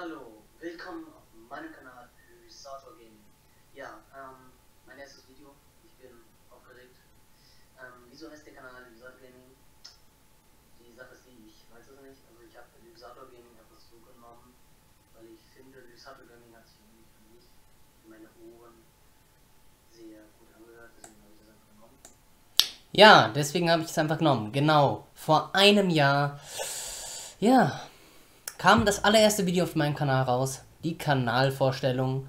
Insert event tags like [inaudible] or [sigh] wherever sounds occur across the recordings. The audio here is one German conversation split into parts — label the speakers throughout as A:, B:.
A: Hallo, willkommen auf meinem Kanal Lysator Gaming. Ja, ähm, mein erstes Video. Ich bin aufgeregt. Ähm, wieso heißt der Kanal Lysator Gaming? Die Sache ist die, ich weiß es nicht. Also ich habe Lysator Gaming einfach so genommen, weil ich finde, Lysator Gaming hat sich für mich, für meine Ohren sehr gut angehört. Deswegen habe ich das einfach genommen.
B: Ja, deswegen habe ich es einfach genommen. Genau. Vor einem Jahr. Ja, kam das allererste Video auf meinem Kanal raus. Die Kanalvorstellung.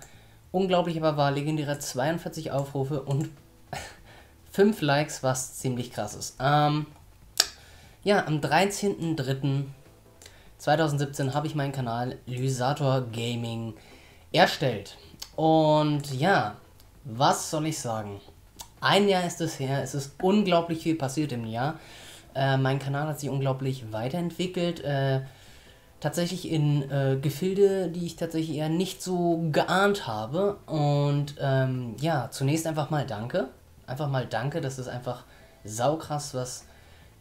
B: Unglaublich aber war legendäre 42 Aufrufe und [laughs] 5 Likes, was ziemlich krass ist. Ähm, ja, am 13.03.2017 habe ich meinen Kanal Lysator Gaming erstellt. Und ja, was soll ich sagen? Ein Jahr ist es her, es ist unglaublich viel passiert im Jahr. Äh, mein Kanal hat sich unglaublich weiterentwickelt. Äh, tatsächlich in äh, Gefilde, die ich tatsächlich eher nicht so geahnt habe. Und ähm, ja, zunächst einfach mal danke. Einfach mal danke, das ist einfach saukrass, was,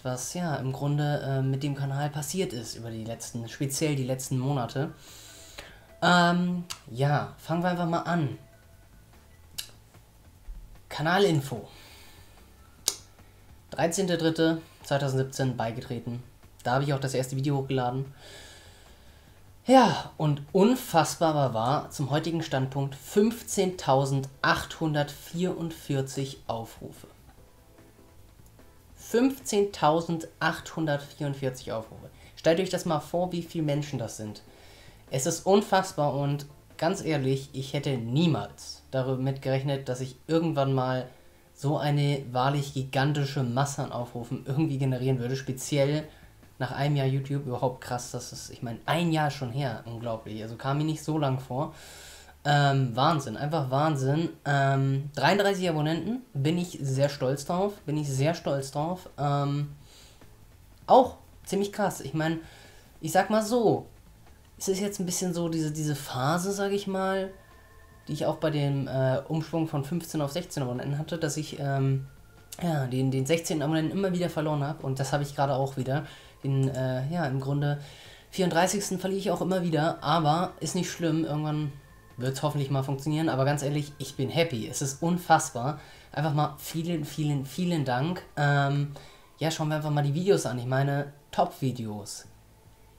B: was ja im Grunde äh, mit dem Kanal passiert ist über die letzten, speziell die letzten Monate. Ähm, ja, fangen wir einfach mal an. Kanalinfo. 13.03.2017 beigetreten. Da habe ich auch das erste Video hochgeladen. Ja, und unfassbar war zum heutigen Standpunkt 15.844 Aufrufe. 15.844 Aufrufe. Stellt euch das mal vor, wie viele Menschen das sind. Es ist unfassbar und ganz ehrlich, ich hätte niemals damit gerechnet, dass ich irgendwann mal so eine wahrlich gigantische Masse an Aufrufen irgendwie generieren würde, speziell nach einem Jahr YouTube überhaupt krass, dass es, ich meine, ein Jahr schon her, unglaublich. Also kam mir nicht so lang vor. Ähm, Wahnsinn, einfach Wahnsinn. Ähm, 33 Abonnenten, bin ich sehr stolz drauf, bin ich sehr stolz drauf. Ähm, auch ziemlich krass. Ich meine, ich sag mal so, es ist jetzt ein bisschen so diese, diese Phase, sag ich mal, die ich auch bei dem äh, Umschwung von 15 auf 16 Abonnenten hatte, dass ich ähm, ja, den, den 16 Abonnenten immer wieder verloren habe und das habe ich gerade auch wieder den, äh, ja, im Grunde 34. verliere ich auch immer wieder, aber ist nicht schlimm. Irgendwann wird es hoffentlich mal funktionieren. Aber ganz ehrlich, ich bin happy. Es ist unfassbar. Einfach mal vielen, vielen, vielen Dank. Ähm, ja, schauen wir einfach mal die Videos an. Ich meine, Top-Videos.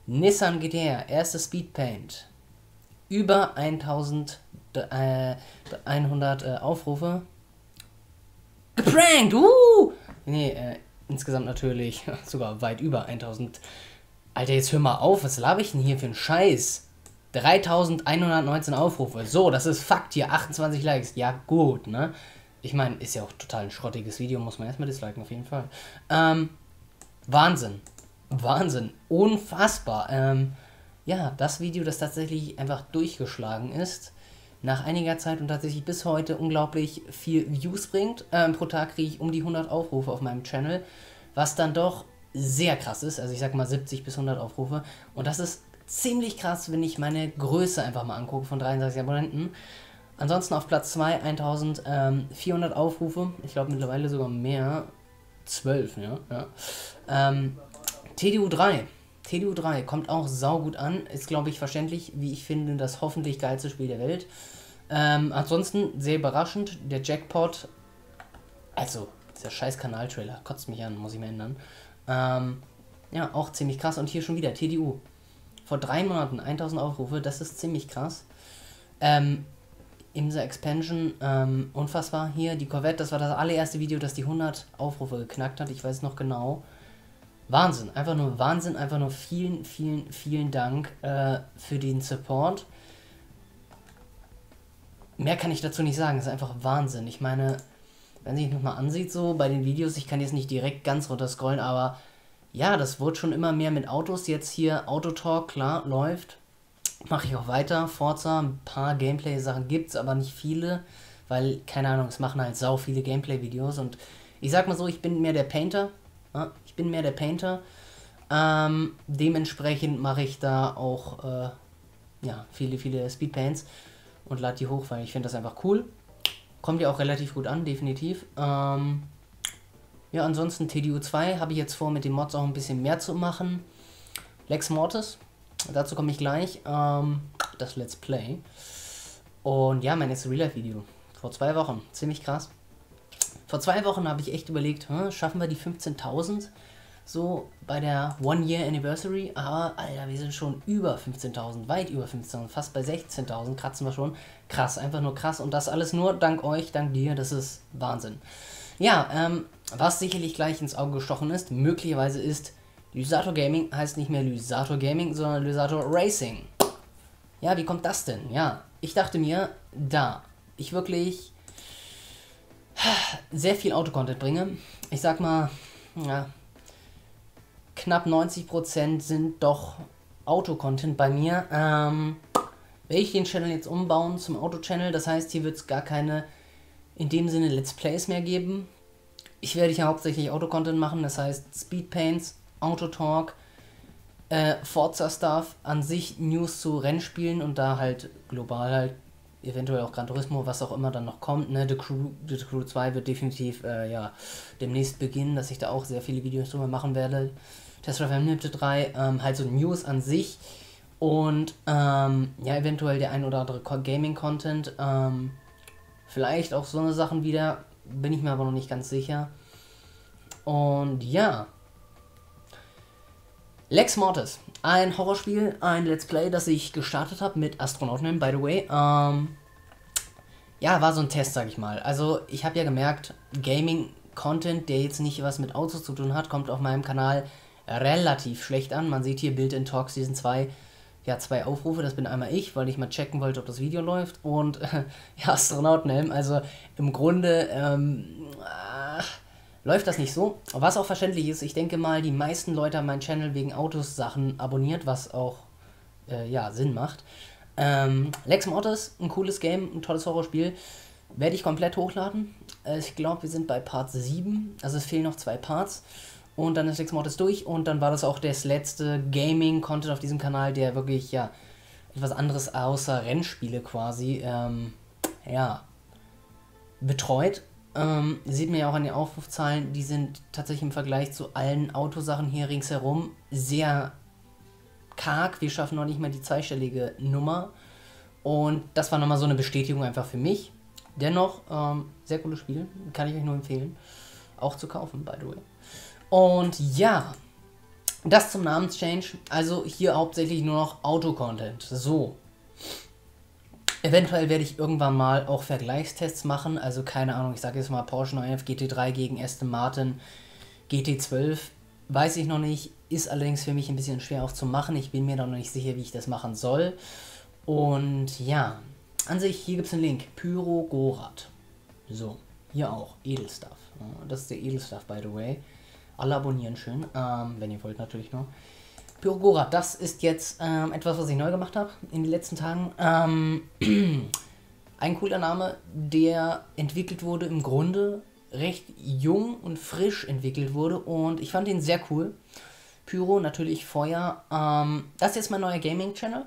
B: Nissan GTR, erste Speedpaint. Über 1100 äh, äh, Aufrufe. Geprankt! Uh! Nee, äh, Insgesamt natürlich [laughs] sogar weit über 1000. Alter, jetzt hör mal auf, was laber ich denn hier für einen Scheiß? 3119 Aufrufe. So, das ist Fakt hier. 28 Likes. Ja, gut, ne? Ich meine, ist ja auch total ein schrottiges Video, muss man erstmal disliken, auf jeden Fall. Ähm, Wahnsinn. Vwahnsinn. Unfassbar. Ähm, ja, das Video, das tatsächlich einfach durchgeschlagen ist nach einiger Zeit und tatsächlich bis heute unglaublich viel Views bringt. Ähm, pro Tag kriege ich um die 100 Aufrufe auf meinem Channel, was dann doch sehr krass ist. Also ich sag mal 70 bis 100 Aufrufe. Und das ist ziemlich krass, wenn ich meine Größe einfach mal angucke von 33 Abonnenten. Ansonsten auf Platz 2 1400 Aufrufe. Ich glaube mittlerweile sogar mehr. 12, ja. ja. Ähm, TDU 3. TDU 3 kommt auch saugut an. Ist, glaube ich, verständlich, wie ich finde, das hoffentlich geilste Spiel der Welt. Ähm, ansonsten sehr überraschend, der Jackpot. Also, dieser scheiß Kanaltrailer kotzt mich an, muss ich mir ändern. Ähm, ja, auch ziemlich krass. Und hier schon wieder TDU. Vor drei Monaten 1000 Aufrufe, das ist ziemlich krass. Ähm, Imsa Expansion, ähm, unfassbar. Hier, die Corvette, das war das allererste Video, das die 100 Aufrufe geknackt hat. Ich weiß noch genau. Wahnsinn, einfach nur Wahnsinn, einfach nur vielen, vielen, vielen Dank äh, für den Support. Mehr kann ich dazu nicht sagen, es ist einfach Wahnsinn. Ich meine, wenn sich nochmal ansieht, so bei den Videos, ich kann jetzt nicht direkt ganz runter scrollen, aber ja, das wurde schon immer mehr mit Autos. Jetzt hier Autotalk, klar, läuft. Mache ich auch weiter. Forza, ein paar Gameplay-Sachen gibt es, aber nicht viele, weil, keine Ahnung, es machen halt sau viele Gameplay-Videos und ich sag mal so, ich bin mehr der Painter. Ja, ich bin mehr der Painter. Ähm, dementsprechend mache ich da auch äh, ja, viele, viele Speedpaints und lade die hoch, weil ich finde das einfach cool. Kommt ja auch relativ gut an, definitiv. Ähm, ja, ansonsten TDU 2 habe ich jetzt vor, mit den Mods auch ein bisschen mehr zu machen. Lex Mortis, dazu komme ich gleich. Ähm, das Let's Play. Und ja, mein erstes Real-Life-Video. Vor zwei Wochen. Ziemlich krass. Vor zwei Wochen habe ich echt überlegt, hm, schaffen wir die 15.000 so bei der One-Year-Anniversary. Aber, Alter, wir sind schon über 15.000, weit über 15.000, fast bei 16.000 kratzen wir schon. Krass, einfach nur krass. Und das alles nur dank euch, dank dir. Das ist Wahnsinn. Ja, ähm, was sicherlich gleich ins Auge gestochen ist, möglicherweise ist, Lysator Gaming heißt nicht mehr Lysator Gaming, sondern Lysator Racing. Ja, wie kommt das denn? Ja, ich dachte mir, da ich wirklich sehr viel Autocontent bringe, ich sag mal, ja, knapp 90% sind doch Autocontent bei mir. Ähm, werde ich den Channel jetzt umbauen zum Auto-Channel. Das heißt, hier wird es gar keine in dem Sinne Let's Plays mehr geben. Ich werde hier hauptsächlich Autocontent machen, das heißt Speedpaints, Autotalk, äh, Forza-Stuff, an sich News zu Rennspielen und da halt global halt eventuell auch Gran Turismo, was auch immer dann noch kommt. Ne? The, Crew, The Crew 2 wird definitiv äh, ja, demnächst beginnen, dass ich da auch sehr viele Videos drüber machen werde. Drive Unlimited 3, ähm, halt so News an sich und ähm, ja, eventuell der ein oder andere Gaming-Content. Ähm, vielleicht auch so eine Sachen wieder, bin ich mir aber noch nicht ganz sicher. Und ja. Lex Mortis, ein Horrorspiel, ein Let's Play, das ich gestartet habe mit Astronauten, by the way. Ähm, ja, war so ein Test, sag ich mal. Also, ich habe ja gemerkt, Gaming-Content, der jetzt nicht was mit Autos zu tun hat, kommt auf meinem Kanal relativ schlecht an. Man sieht hier Bild in Talk Season 2, ja, zwei Aufrufe. Das bin einmal ich, weil ich mal checken wollte, ob das Video läuft. Und äh, [laughs] ja, Astronautenhelm. Also, im Grunde, ähm, äh, läuft das nicht so. Was auch verständlich ist, ich denke mal, die meisten Leute haben meinen Channel wegen Autos Sachen abonniert, was auch äh, ja, Sinn macht. Ähm, Lex Mortis, ein cooles Game, ein tolles Horrorspiel. Werde ich komplett hochladen. Äh, ich glaube, wir sind bei Part 7. Also es fehlen noch zwei Parts. Und dann ist Lex Mortis durch. Und dann war das auch das letzte Gaming-Content auf diesem Kanal, der wirklich, ja, etwas anderes außer Rennspiele quasi, ähm, ja, betreut. Ähm, sieht man ja auch an den Aufrufzahlen, die sind tatsächlich im Vergleich zu allen Autosachen hier ringsherum sehr karg. Wir schaffen noch nicht mal die zweistellige Nummer. Und das war nochmal so eine Bestätigung einfach für mich. Dennoch, ähm, sehr cooles Spiel. Kann ich euch nur empfehlen. Auch zu kaufen, by the way. Und ja, das zum Namenschange. Also hier hauptsächlich nur noch Auto-Content. So. Eventuell werde ich irgendwann mal auch Vergleichstests machen. Also keine Ahnung, ich sage jetzt mal Porsche 911 GT3 gegen Aston Martin GT12. Weiß ich noch nicht. Ist allerdings für mich ein bisschen schwer auch zu machen. Ich bin mir noch nicht sicher, wie ich das machen soll. Und ja, an sich, hier gibt es einen Link. Pyro Gorat. So, hier auch. Edelstuff. Das ist der Edelstuff, by the way. Alle abonnieren schön, ähm, wenn ihr wollt natürlich nur. Pyrogora, das ist jetzt ähm, etwas, was ich neu gemacht habe in den letzten Tagen. Ähm, [clears throat] ein cooler Name, der entwickelt wurde, im Grunde recht jung und frisch entwickelt wurde und ich fand ihn sehr cool. Pyro, natürlich Feuer. Ähm, das ist jetzt mein neuer Gaming-Channel.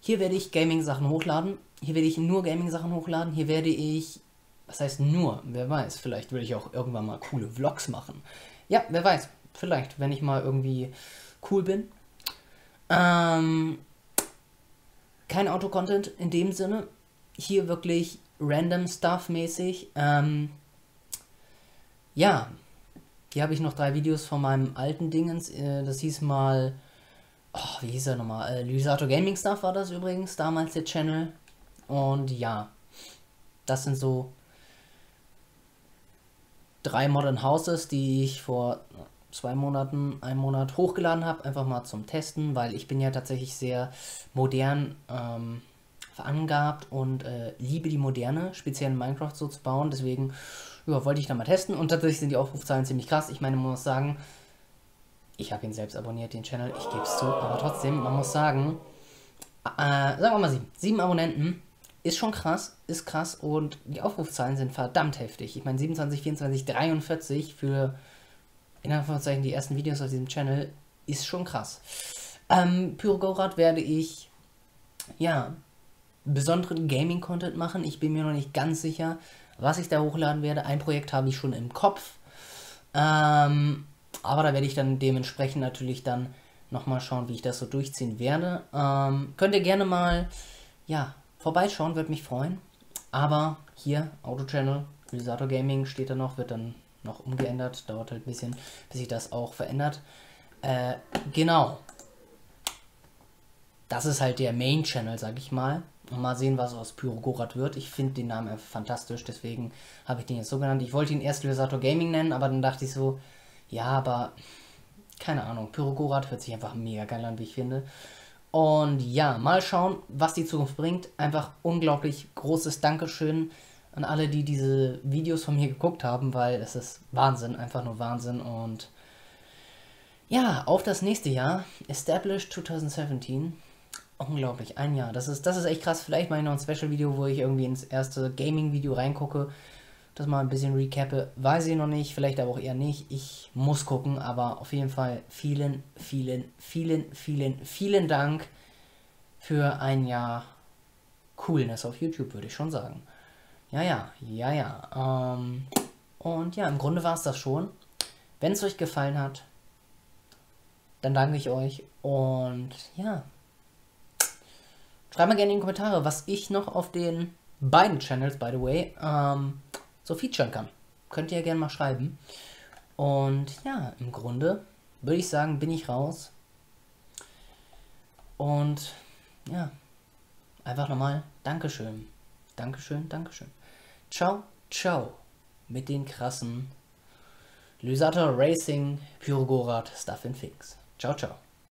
B: Hier werde ich Gaming-Sachen hochladen. Hier werde ich nur Gaming-Sachen hochladen. Hier werde ich, was heißt nur, wer weiß, vielleicht würde ich auch irgendwann mal coole Vlogs machen. Ja, wer weiß, vielleicht, wenn ich mal irgendwie cool bin. Ähm, kein Auto-Content in dem Sinne. Hier wirklich random Stuff mäßig. Ähm, ja, hier habe ich noch drei Videos von meinem alten Dingens. Äh, das hieß mal, oh, wie hieß er nochmal? Äh, Lysato Gaming Stuff war das übrigens, damals der Channel. Und ja, das sind so drei Modern Houses, die ich vor zwei Monaten, einen Monat hochgeladen habe, einfach mal zum Testen, weil ich bin ja tatsächlich sehr modern ähm, verangabt und äh, liebe die Moderne, speziell in Minecraft so zu bauen. Deswegen ja, wollte ich da mal testen und tatsächlich sind die Aufrufzahlen ziemlich krass. Ich meine, man muss sagen, ich habe ihn selbst abonniert, den Channel, ich gebe es zu, aber trotzdem, man muss sagen, äh, sagen wir mal sieben, sieben Abonnenten ist schon krass, ist krass und die Aufrufzahlen sind verdammt heftig. Ich meine, 27, 24, 43 für in Anführungszeichen die ersten Videos auf diesem Channel ist schon krass. Ähm, Pyrogorat werde ich, ja, besonderen Gaming-Content machen. Ich bin mir noch nicht ganz sicher, was ich da hochladen werde. Ein Projekt habe ich schon im Kopf. Ähm, aber da werde ich dann dementsprechend natürlich dann nochmal schauen, wie ich das so durchziehen werde. Ähm, könnt ihr gerne mal, ja, vorbeischauen, würde mich freuen. Aber hier, Auto-Channel, Utilisator Gaming steht da noch, wird dann noch umgeändert. Dauert halt ein bisschen, bis sich das auch verändert. Äh, genau. Das ist halt der Main-Channel, sag ich mal. Mal sehen, was aus Pyrogorat wird. Ich finde den Namen fantastisch, deswegen habe ich den jetzt so genannt. Ich wollte ihn erst Utilisator Gaming nennen, aber dann dachte ich so, ja, aber keine Ahnung. Pyrogorat hört sich einfach mega geil an, wie ich finde. Und ja, mal schauen, was die Zukunft bringt. Einfach unglaublich großes Dankeschön an alle, die diese Videos von mir geguckt haben, weil es ist Wahnsinn, einfach nur Wahnsinn. Und ja, auf das nächste Jahr, Established 2017. Unglaublich, ein Jahr. Das ist, das ist echt krass. Vielleicht mache ich noch ein Special-Video, wo ich irgendwie ins erste Gaming-Video reingucke das mal ein bisschen recappe. Weiß ich noch nicht, vielleicht aber auch eher nicht. Ich muss gucken, aber auf jeden Fall vielen, vielen, vielen, vielen, vielen Dank für ein Jahr Coolness auf YouTube, würde ich schon sagen. Ja, ja, ja, ja. Ähm, und ja, im Grunde war es das schon. Wenn es euch gefallen hat, dann danke ich euch und ja. Schreibt mal gerne in die Kommentare, was ich noch auf den beiden Channels, by the way, ähm, so featuren kann. Könnt ihr gerne mal schreiben. Und ja, im Grunde würde ich sagen, bin ich raus. Und ja, einfach nochmal Dankeschön. Dankeschön, Dankeschön. Ciao, ciao. Mit den krassen Lysator Racing Pyrogorat Stuff in Fix. Ciao, ciao.